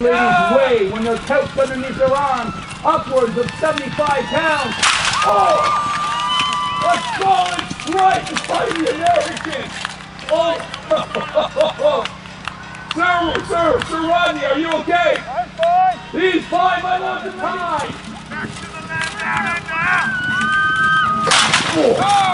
ladies weigh when they're couched underneath their arms upwards of 75 pounds. Oh! A solid strike by the American! Oh! sir, sir, Sir Rodney, are you okay? I'm fine. He's fine, my love, the time! Back to the man down under. Oh!